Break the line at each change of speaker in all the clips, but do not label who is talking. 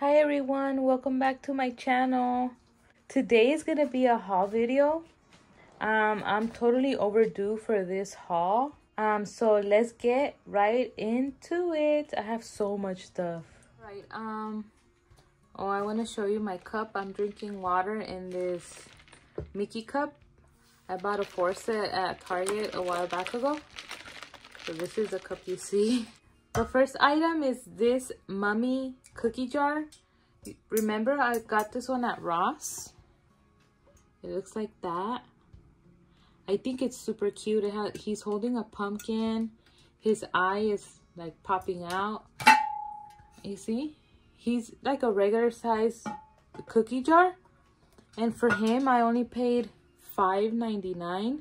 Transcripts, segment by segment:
Hi everyone, welcome back to my channel. Today is gonna be a haul video. Um, I'm totally overdue for this haul. Um, so let's get right into it. I have so much stuff. Right, um, oh, I wanna show you my cup. I'm drinking water in this Mickey cup. I bought a four set at Target a while back ago. So this is the cup you see. The first item is this mummy cookie jar. Remember I got this one at Ross? It looks like that. I think it's super cute. It has, he's holding a pumpkin. His eye is like popping out. You see? He's like a regular size cookie jar. And for him, I only paid $5.99,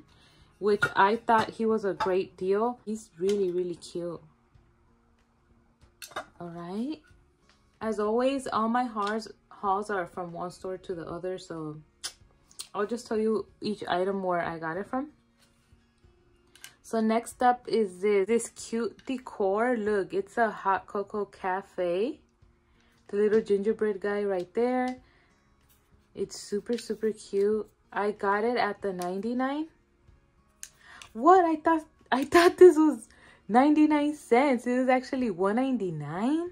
which I thought he was a great deal. He's really, really cute all right as always all my hauls hauls are from one store to the other so i'll just tell you each item where i got it from. So next up is this this cute decor. Look it's a hot cocoa cafe. The little gingerbread guy right there. It's super super cute. I got it at the 99 what? I thought i thought this was 99 cents. It was actually 199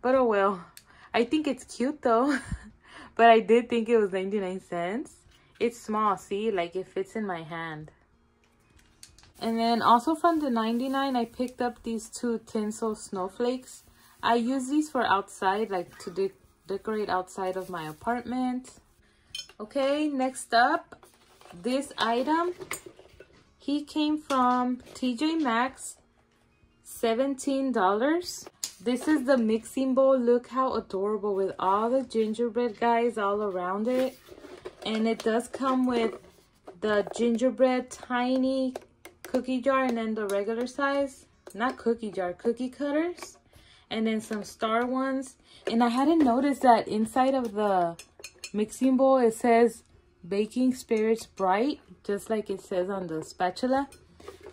But oh well. I think it's cute though. but I did think it was 99 cents. It's small, see? Like it fits in my hand. And then also from the 99 I picked up these two tinsel snowflakes. I use these for outside, like to de decorate outside of my apartment. Okay, next up, this item he came from TJ Maxx, $17. This is the mixing bowl. Look how adorable with all the gingerbread guys all around it. And it does come with the gingerbread tiny cookie jar and then the regular size. Not cookie jar, cookie cutters. And then some star ones. And I hadn't noticed that inside of the mixing bowl it says baking spirits bright just like it says on the spatula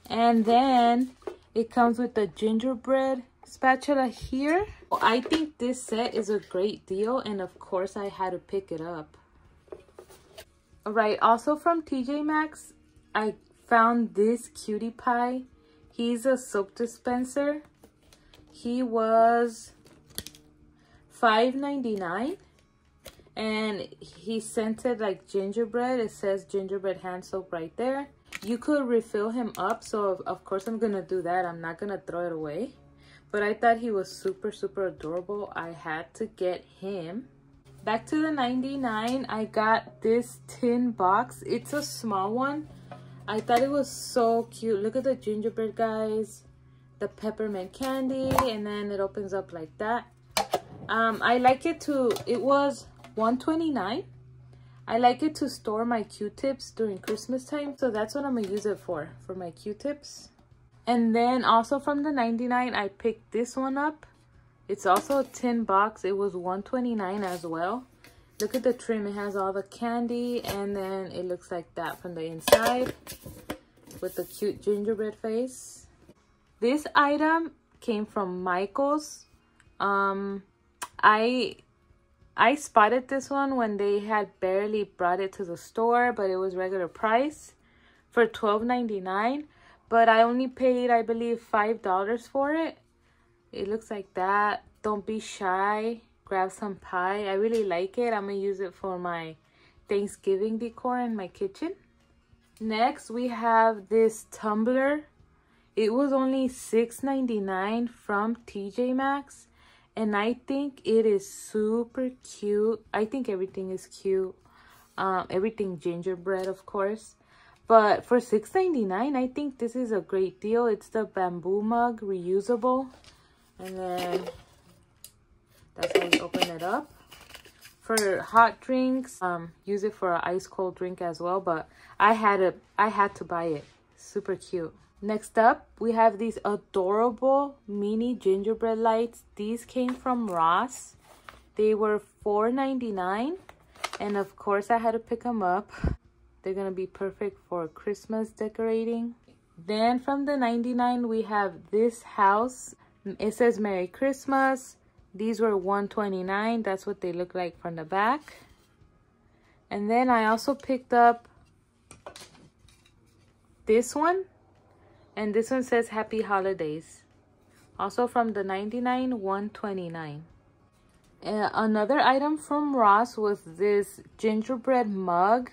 and then it comes with the gingerbread spatula here. I think this set is a great deal and of course i had to pick it up. All right also from tj maxx i found this cutie pie. He's a soap dispenser. He was 5.99 and he scented like gingerbread. It says gingerbread hand soap right there. You could refill him up so of course i'm gonna do that. I'm not gonna throw it away but i thought he was super super adorable. I had to get him. Back to the 99 i got this tin box. It's a small one. I thought it was so cute. Look at the gingerbread guys the peppermint candy and then it opens up like that. Um i like it to it was 129 I like it to store my Q-tips during Christmas time. So that's what I'm to use it for, for my Q-tips. And then also from the 99, I picked this one up. It's also a tin box. It was 129 as well. Look at the trim. It has all the candy and then it looks like that from the inside with the cute gingerbread face. This item came from Michael's. Um, I I spotted this one when they had barely brought it to the store, but it was regular price for $12.99. But I only paid, I believe, $5 for it. It looks like that. Don't be shy. Grab some pie. I really like it. I'm going to use it for my Thanksgiving decor in my kitchen. Next, we have this tumbler. It was only $6.99 from TJ Maxx and I think it is super cute. I think everything is cute. Um, everything gingerbread, of course. But for $6.99, I think this is a great deal. It's the bamboo mug, reusable. And then that's how you open it up. For hot drinks, um, use it for an ice cold drink as well. But I had a, I had to buy it. Super cute. Next up, we have these adorable mini gingerbread lights. These came from Ross. They were $4.99. And of course, I had to pick them up. They're going to be perfect for Christmas decorating. Then from the 99, we have this house. It says Merry Christmas. These were 129 That's what they look like from the back. And then I also picked up this one. And this one says Happy Holidays. Also from the 99 129 uh, Another item from Ross was this gingerbread mug.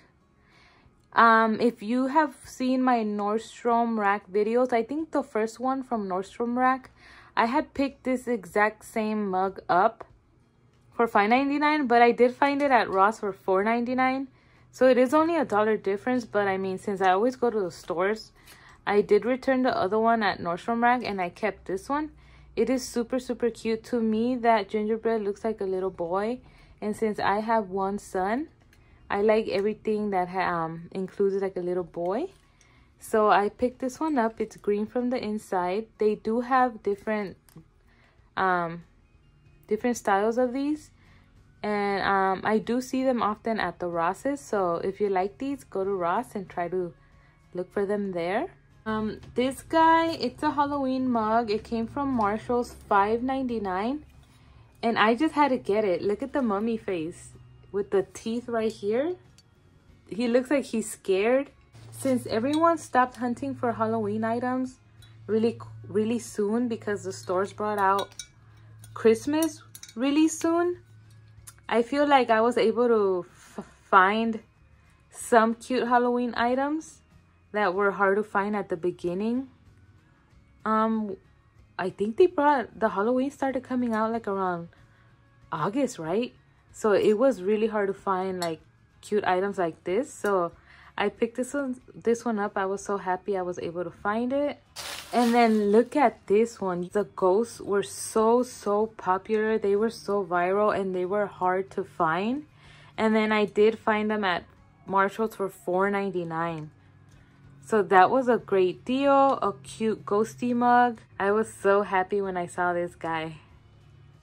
Um, if you have seen my Nordstrom Rack videos, I think the first one from Nordstrom Rack, I had picked this exact same mug up for $5.99, but I did find it at Ross for $4.99. So it is only a dollar difference, but I mean, since I always go to the stores, I did return the other one at Nordstrom Rack and I kept this one. It is super, super cute. To me, that gingerbread looks like a little boy. And since I have one son, I like everything that um, includes like a little boy. So I picked this one up. It's green from the inside. They do have different um different styles of these. And um I do see them often at the Rosses. So if you like these, go to Ross and try to look for them there. Um this guy, it's a Halloween mug. It came from Marshall's $5.99. And I just had to get it. Look at the mummy face with the teeth right here. He looks like he's scared since everyone stopped hunting for Halloween items really, really soon because the stores brought out Christmas really soon, I feel like I was able to find some cute Halloween items that were hard to find at the beginning. Um, I think they brought the Halloween started coming out like around August, right? So it was really hard to find like cute items like this. So I picked this one this one up. I was so happy I was able to find it. And then look at this one. The ghosts were so, so popular. They were so viral and they were hard to find. And then I did find them at Marshall's for $4.99. So that was a great deal. A cute ghosty mug. I was so happy when I saw this guy.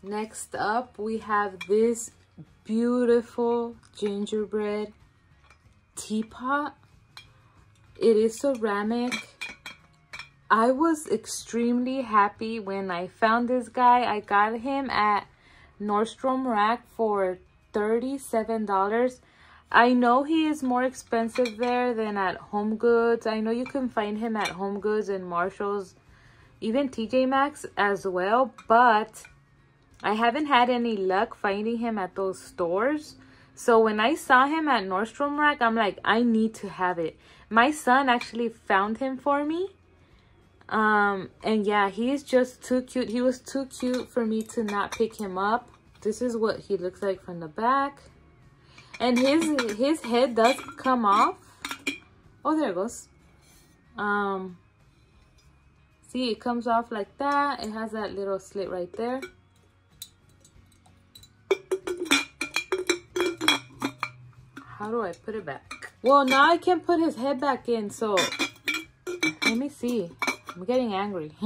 Next up, we have this beautiful gingerbread teapot. It is ceramic. I was extremely happy when I found this guy. I got him at Nordstrom Rack for $37. I know he is more expensive there than at Home Goods. I know you can find him at Home Goods and Marshall's, even TJ Maxx as well, but I haven't had any luck finding him at those stores. So when I saw him at Nordstrom Rack, I'm like, I need to have it. My son actually found him for me. Um, and yeah, he is just too cute. He was too cute for me to not pick him up. This is what he looks like from the back. And his his head does come off. Oh, there it goes. Um, see, it comes off like that. It has that little slit right there. How do I put it back? Well, now I can put his head back in, so let me see. I'm getting angry.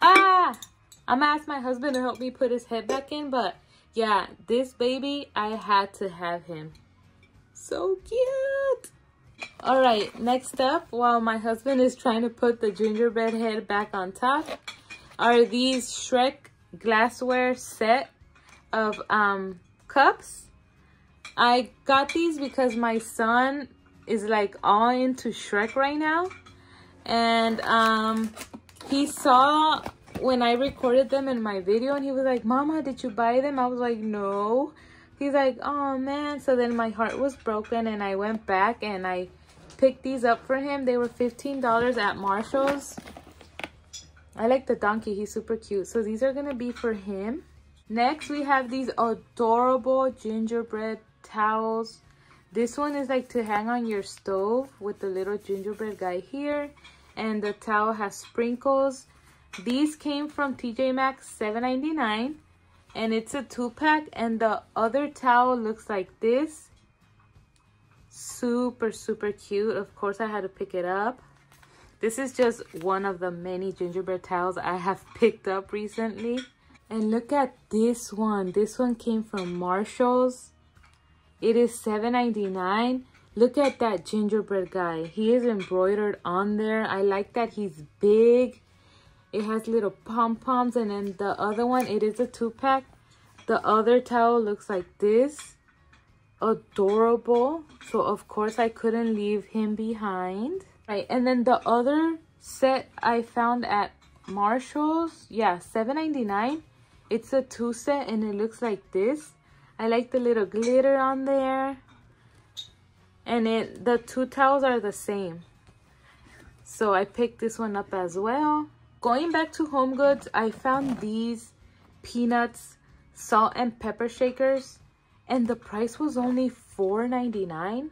ah! I'm gonna ask my husband to help me put his head back in, but yeah, this baby, I had to have him. So cute! Alright, next up, while my husband is trying to put the gingerbread head back on top, are these Shrek glassware set of um cups I got these because my son is like all into Shrek right now. And um, he saw when I recorded them in my video and he was like, Mama, did you buy them? I was like, no. He's like, oh man. So then my heart was broken and I went back and I picked these up for him. They were $15 at Marshall's. I like the donkey. He's super cute. So these are going to be for him. Next, we have these adorable gingerbread towels. This one is like to hang on your stove with the little gingerbread guy here. And the towel has sprinkles. These came from TJ Maxx, $7.99. And it's a two-pack. And the other towel looks like this. Super, super cute. Of course, I had to pick it up. This is just one of the many gingerbread towels I have picked up recently. And look at this one. This one came from Marshall's. It is $7.99. Look at that gingerbread guy. He is embroidered on there. I like that he's big. It has little pom-poms and then the other one, it is a two-pack. The other towel looks like this. Adorable. So of course I couldn't leave him behind. Right, and then the other set I found at Marshall's. Yeah, $7.99. It's a two set and it looks like this. I like the little glitter on there. And it the two towels are the same. So I picked this one up as well. Going back to Home Goods, I found these peanuts salt and pepper shakers and the price was only $4.99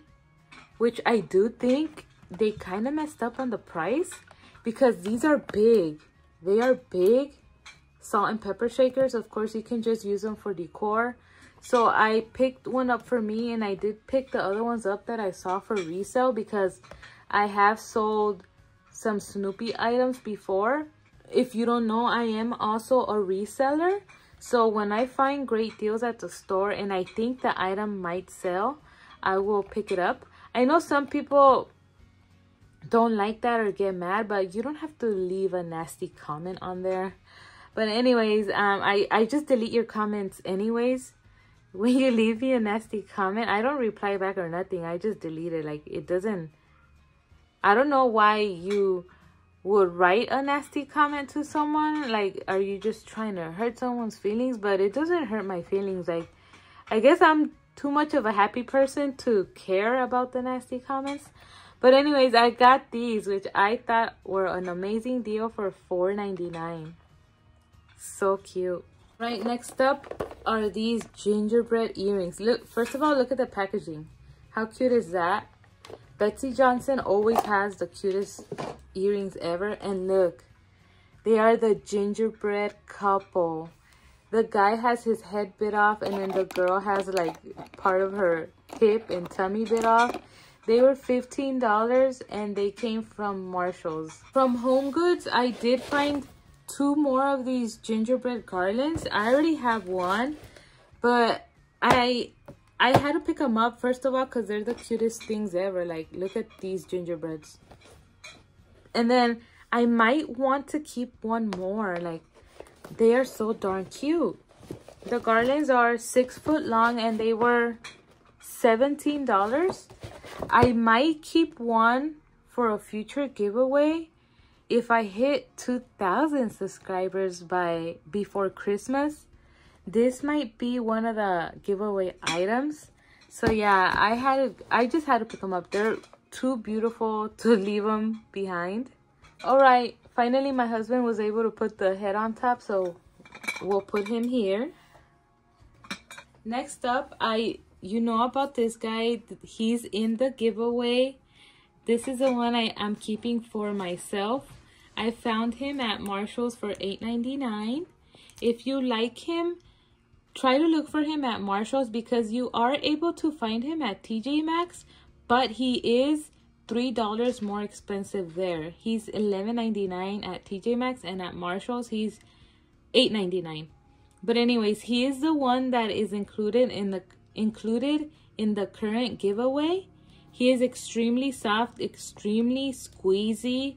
which I do think they kind of messed up on the price because these are big they are big salt and pepper shakers of course you can just use them for decor so I picked one up for me and I did pick the other ones up that I saw for resale because I have sold some Snoopy items before if you don't know I am also a reseller so when I find great deals at the store and I think the item might sell, I will pick it up. I know some people don't like that or get mad, but you don't have to leave a nasty comment on there. But anyways, um, I, I just delete your comments anyways. When you leave me a nasty comment, I don't reply back or nothing. I just delete it. Like, it doesn't... I don't know why you would write a nasty comment to someone. Like are you just trying to hurt someone's feelings? But it doesn't hurt my feelings. Like i guess i'm too much of a happy person to care about the nasty comments. But anyways i got these which i thought were an amazing deal for 4.99 so cute. Right next up are these gingerbread earrings look first of all look at the packaging how cute is that Betsey Johnson always has the cutest earrings ever. And look, they are the gingerbread couple. The guy has his head bit off and then the girl has like part of her hip and tummy bit off. They were $15 and they came from Marshall's. From Home Goods, I did find two more of these gingerbread garlands. I already have one, but I I had to pick them up first of all because they're the cutest things ever. Like, look at these gingerbreads. And then I might want to keep one more. Like, they are so darn cute. The garlands are six foot long and they were $17. I might keep one for a future giveaway if I hit 2,000 subscribers by before Christmas this might be one of the giveaway items. So yeah i had i just had to pick them up. They're too beautiful to leave them behind. All right finally my husband was able to put the head on top so we'll put him here. Next up i you know about this guy he's in the giveaway. This is the one i am keeping for myself i found him at marshall's for $8.99 if you like him try to look for him at Marshall's because you are able to find him at TJ Maxx, but he is $3 more expensive there. He's $11.99 at TJ Maxx and at Marshall's he's $8.99. But anyways, he is the one that is included in the included in the current giveaway. He is extremely soft, extremely squeezy,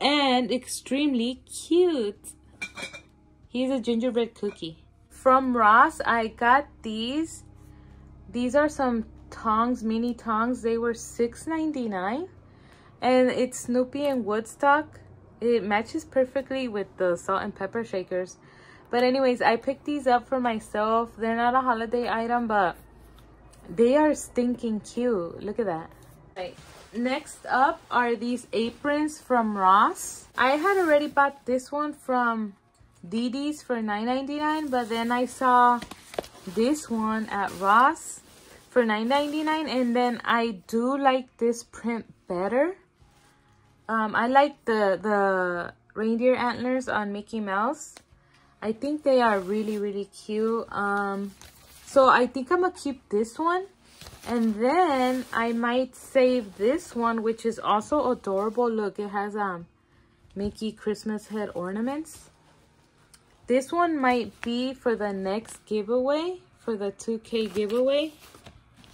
and extremely cute. He's a gingerbread cookie. From Ross, I got these. These are some tongs, mini tongs. They were $6.99. And it's Snoopy and Woodstock. It matches perfectly with the salt and pepper shakers. But anyways, I picked these up for myself. They're not a holiday item, but they are stinking cute. Look at that. Right. Next up are these aprons from Ross. I had already bought this one from DD's for $9.99, but then I saw this one at Ross for $9.99, and then I do like this print better. Um, I like the, the reindeer antlers on Mickey Mouse. I think they are really, really cute. Um, so I think I'm to keep this one. And then I might save this one, which is also adorable. Look, it has um Mickey Christmas head ornaments. This one might be for the next giveaway, for the 2K giveaway.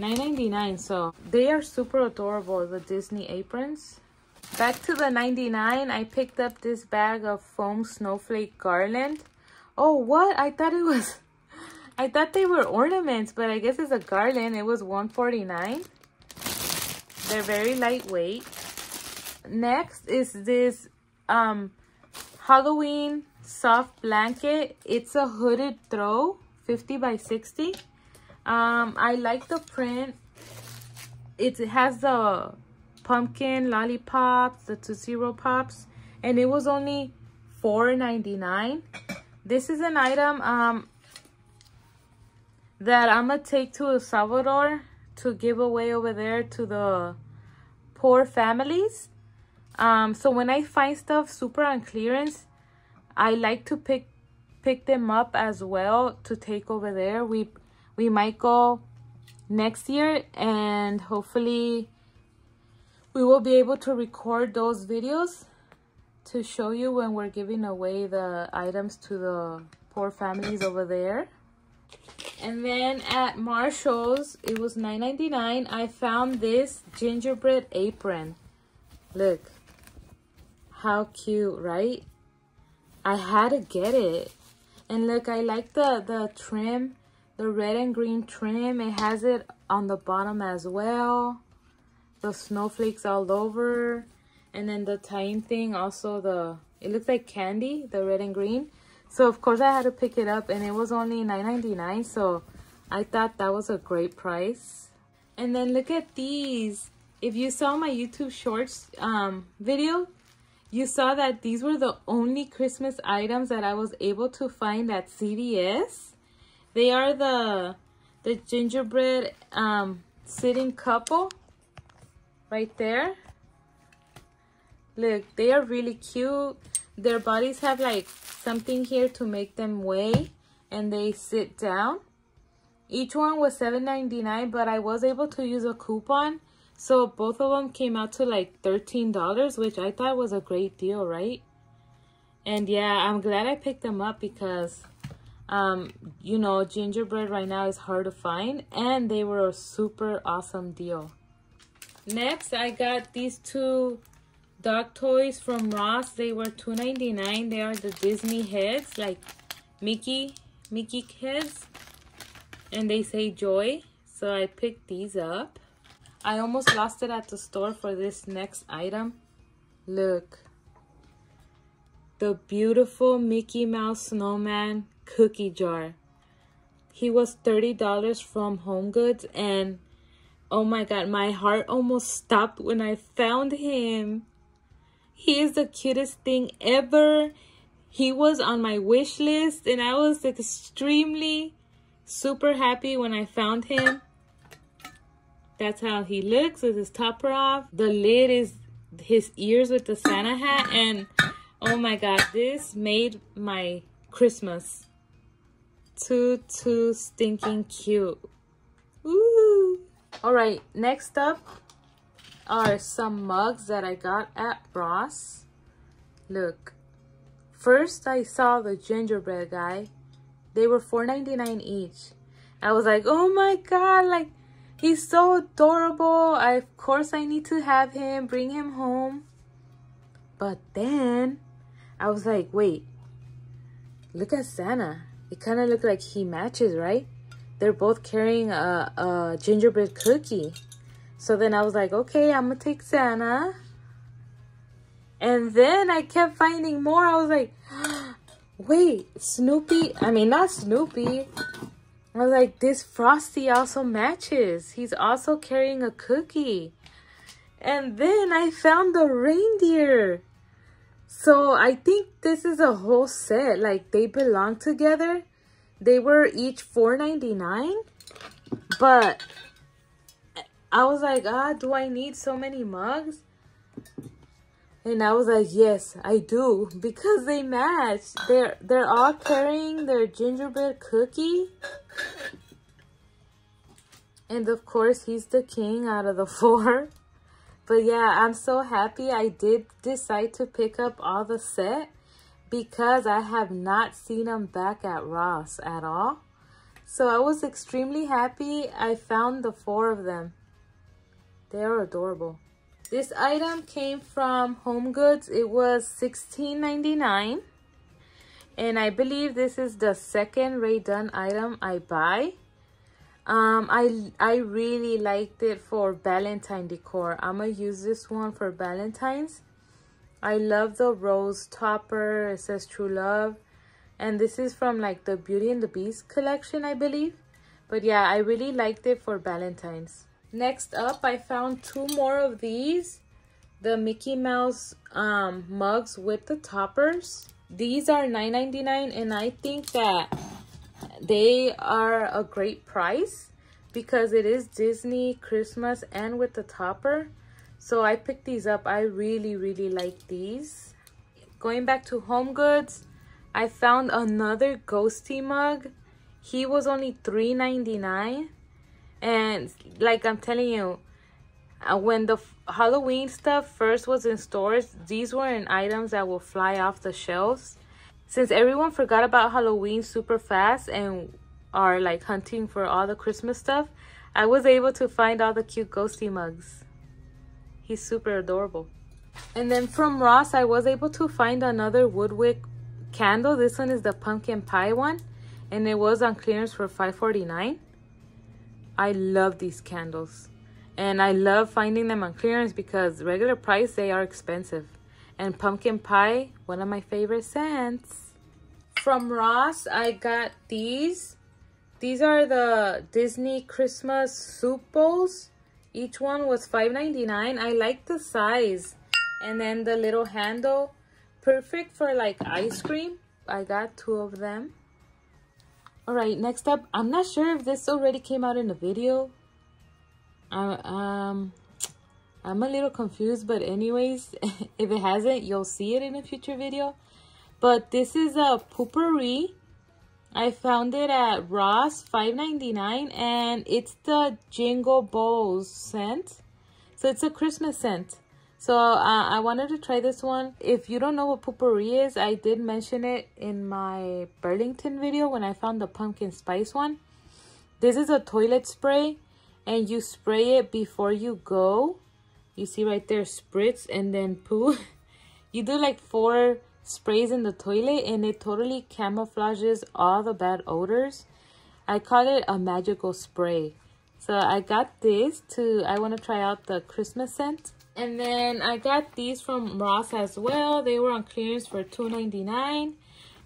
$9.99, so they are super adorable, the Disney aprons. Back to the 99, I picked up this bag of foam snowflake garland. Oh, what? I thought it was... I thought they were ornaments, but I guess it's a garland. It was 149 They're very lightweight. Next is this um, Halloween soft blanket. It's a hooded throw, 50 by 60. Um, I like the print. It has the pumpkin lollipops, the Tootsie Roll Pops, and it was only $4.99. This is an item um, that I'm going to take to El Salvador to give away over there to the poor families. Um, so when I find stuff super on clearance, I like to pick pick them up as well to take over there. We we might go next year and hopefully we will be able to record those videos to show you when we're giving away the items to the poor families over there. And then at Marshall's, it was $9.99. I found this gingerbread apron. Look, how cute, right? I had to get it. And look, I like the, the trim, the red and green trim. It has it on the bottom as well. The snowflakes all over. And then the tying thing, also the, it looks like candy, the red and green. So of course I had to pick it up and it was only $9.99. So I thought that was a great price. And then look at these. If you saw my YouTube Shorts um, video, you saw that these were the only Christmas items that I was able to find at CVS. They are the the gingerbread um, sitting couple right there. Look, they are really cute. Their bodies have like something here to make them weigh and they sit down. Each one was $7.99, but I was able to use a coupon so both of them came out to like $13, which I thought was a great deal, right? And yeah, I'm glad I picked them up because, um, you know, gingerbread right now is hard to find. And they were a super awesome deal. Next, I got these two dog toys from Ross. They were $2.99. They are the Disney heads, like Mickey, Mickey heads. And they say joy. So I picked these up. I almost lost it at the store for this next item. Look. The beautiful Mickey Mouse Snowman cookie jar. He was $30 from Home Goods and oh my god, my heart almost stopped when I found him. He is the cutest thing ever. He was on my wish list and I was extremely super happy when I found him. That's how he looks with his topper off. The lid is his ears with the Santa hat. And oh my God, this made my Christmas. Too, too stinking cute. Woo! All right, next up are some mugs that I got at Ross. Look, first I saw the gingerbread guy. They were $4.99 each. I was like, oh my God, like He's so adorable. I, of course, I need to have him, bring him home. But then I was like, wait, look at Santa. It kind of looked like he matches, right? They're both carrying a, a gingerbread cookie. So then I was like, okay, I'm to take Santa. And then I kept finding more. I was like, wait, Snoopy. I mean, not Snoopy. I was like, this Frosty also matches. He's also carrying a cookie. And then I found the reindeer. So I think this is a whole set. Like they belong together. They were each $4.99. But I was like, ah, do I need so many mugs? And I was like, yes, I do. Because they match. They're, they're all carrying their gingerbread cookie. And of course, he's the king out of the four. But yeah, I'm so happy I did decide to pick up all the set because I have not seen them back at Ross at all. So I was extremely happy I found the four of them. They are adorable. This item came from Home Goods. It was $16.99. And I believe this is the second Rae Dunn item I buy. Um, I, I really liked it for Valentine decor. I'm going to use this one for Valentine's. I love the rose topper. It says True Love. And this is from like the Beauty and the Beast collection, I believe. But yeah, I really liked it for Valentine's. Next up, I found two more of these. The Mickey Mouse um, mugs with the toppers. These are $9.99 and I think that they are a great price because it is Disney Christmas and with the topper. So I picked these up. I really, really like these. Going back to Home Goods, I found another Ghosty mug. He was only $3.99. And like I'm telling you, uh, when the Halloween stuff first was in stores, these weren't items that will fly off the shelves. Since everyone forgot about Halloween super fast and are like hunting for all the Christmas stuff, I was able to find all the cute ghosty mugs. He's super adorable. And then from Ross, I was able to find another Woodwick candle. This one is the pumpkin pie one. And it was on clearance for $5.49. I love these candles. And I love finding them on clearance because regular price, they are expensive. And pumpkin pie, one of my favorite scents. From Ross, I got these. These are the Disney Christmas soup bowls. Each one was $5.99. I like the size. And then the little handle perfect for like ice cream. I got two of them. Alright, next up, I'm not sure if this already came out in the video. Uh, um, I'm a little confused, but anyways, if it hasn't, you'll see it in a future video. But this is a Poo-Pourri. I found it at Ross, $5.99, and it's the Jingle Bells scent. So it's a Christmas scent. So uh, I wanted to try this one. If you don't know what Poo-Pourri is, I did mention it in my Burlington video when I found the pumpkin spice one. This is a toilet spray and you spray it before you go. You see right there, spritz and then poo. you do like four sprays in the toilet and it totally camouflages all the bad odors. I call it a magical spray. So I got this to, I want to try out the Christmas scent. And then I got these from Ross as well. They were on clearance for $2.99.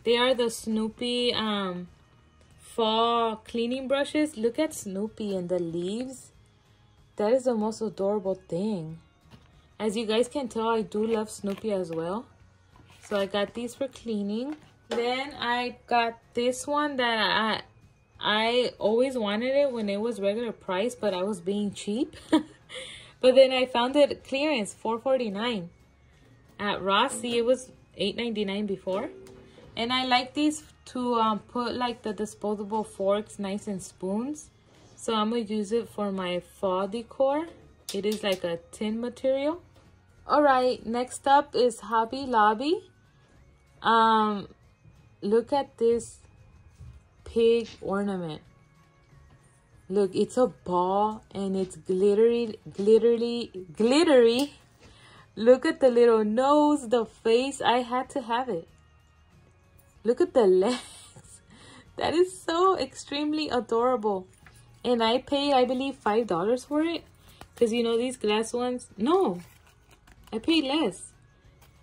They are the Snoopy um, fall cleaning brushes. Look at Snoopy and the leaves. That is the most adorable thing. As you guys can tell, I do love Snoopy as well. So I got these for cleaning. Then I got this one that I I always wanted it when it was regular price, but I was being cheap. But then I found it clearance, four forty nine. At Ross, see, it was eight ninety nine before. And I like these to um, put like the disposable forks, knives, and spoons. So I'm going to use it for my fall decor. It is like a tin material. Alright, next up is Hobby Lobby. Um, look at this pig ornament. Look, it's a ball and it's glittery, glittery, glittery. Look at the little nose, the face. I had to have it. Look at the legs. That is so extremely adorable. And I paid, I believe, $5 for it. Because, you know, these glass ones. No, I paid less.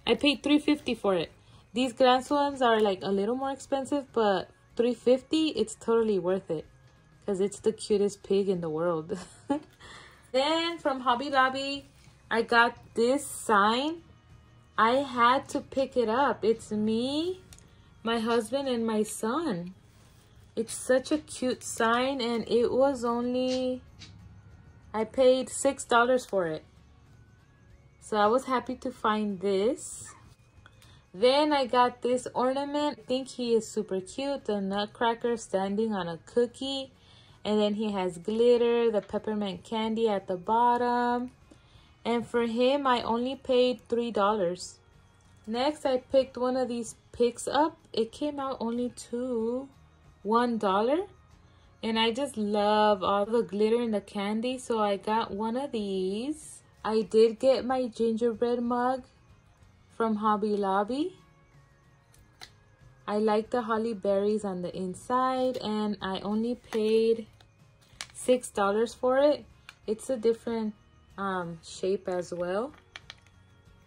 I paid $3.50 for it. These glass ones are like a little more expensive, but $3.50, it's totally worth it because it's the cutest pig in the world. then from Hobby Lobby, I got this sign. I had to pick it up. It's me, my husband, and my son. It's such a cute sign and it was only, I paid $6 for it. So I was happy to find this. Then I got this ornament. I think he is super cute. The nutcracker standing on a cookie. And then he has glitter, the peppermint candy at the bottom. And for him, I only paid $3. Next, I picked one of these picks up. It came out only to $1. And I just love all the glitter and the candy. So I got one of these. I did get my gingerbread mug from Hobby Lobby. I like the holly berries on the inside and I only paid $6 for it. It's a different um, shape as well.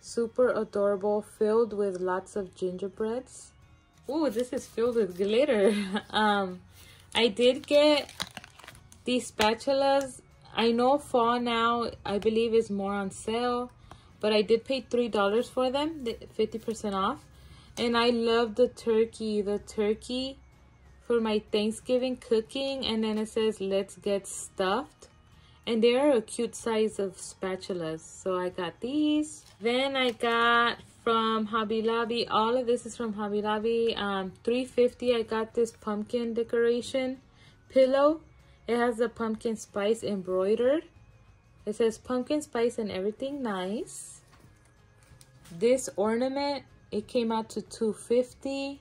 Super adorable, filled with lots of gingerbreads. Oh, this is filled with glitter. um, I did get these spatulas. I know fall now, I believe is more on sale. But I did pay $3 for them, 50% off. And I love the turkey. The turkey for my Thanksgiving cooking. And then it says, let's get stuffed. And they are a cute size of spatulas. So I got these. Then I got from Hobby Lobby. All of this is from Hobby Lobby. Um, 350 I got this pumpkin decoration pillow. It has the pumpkin spice embroidered. It says pumpkin spice and everything nice. This ornament, it came out to 250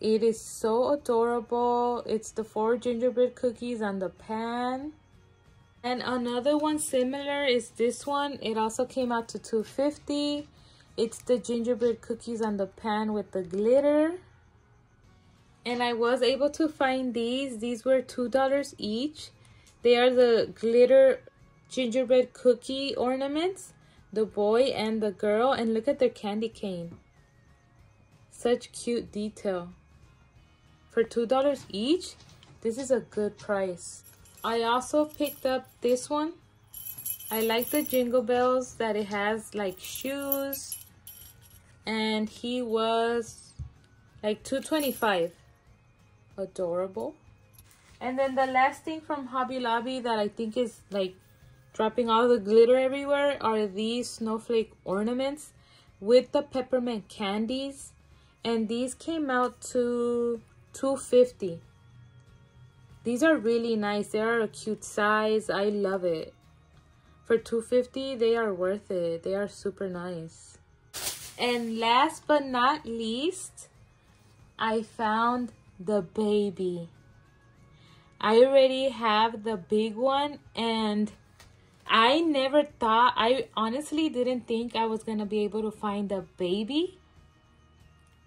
It is so adorable. It's the four gingerbread cookies on the pan. And another one similar is this one. It also came out to 250 It's the gingerbread cookies on the pan with the glitter. And I was able to find these. These were $2 each. They are the glitter gingerbread cookie ornaments, the boy and the girl, and look at their candy cane. Such cute detail. For $2 each, this is a good price. I also picked up this one. I like the jingle bells that it has like shoes. And he was like 225 Adorable. And then the last thing from Hobby Lobby that I think is like dropping all the glitter everywhere are these snowflake ornaments with the peppermint candies and these came out to 250 these are really nice. They are a cute size. I love it. For 250 they are worth it. They are super nice. And last but not least i found the baby. I already have the big one and I never thought, I honestly didn't think I was going to be able to find a baby.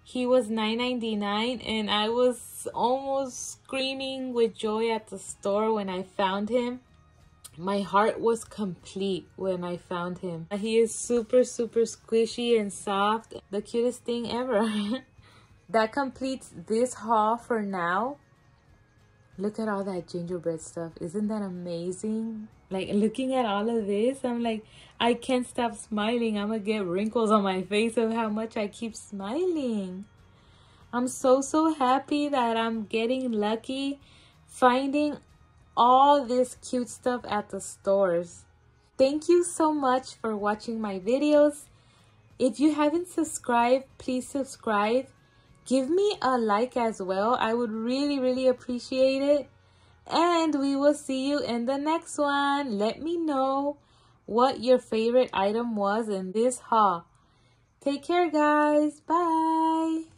He was $9.99 and I was almost screaming with joy at the store when I found him. My heart was complete when I found him. He is super, super squishy and soft. The cutest thing ever. that completes this haul for now. Look at all that gingerbread stuff. Isn't that amazing? Like looking at all of this, I'm like, I can't stop smiling. I'm gonna get wrinkles on my face of how much I keep smiling. I'm so, so happy that I'm getting lucky finding all this cute stuff at the stores. Thank you so much for watching my videos. If you haven't subscribed, please subscribe give me a like as well. I would really, really appreciate it. And we will see you in the next one. Let me know what your favorite item was in this haul. Take care, guys. Bye.